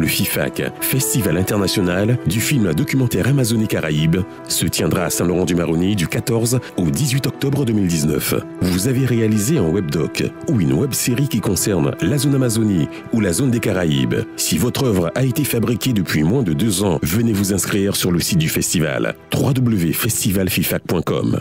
Le FIFAC, Festival international du film documentaire Amazonie Caraïbes, se tiendra à Saint-Laurent-du-Maroni du 14 au 18 octobre 2019. Vous avez réalisé un webdoc ou une web-série qui concerne la zone Amazonie ou la zone des Caraïbes. Si votre œuvre a été fabriquée depuis moins de deux ans, venez vous inscrire sur le site du festival www.festivalfifac.com.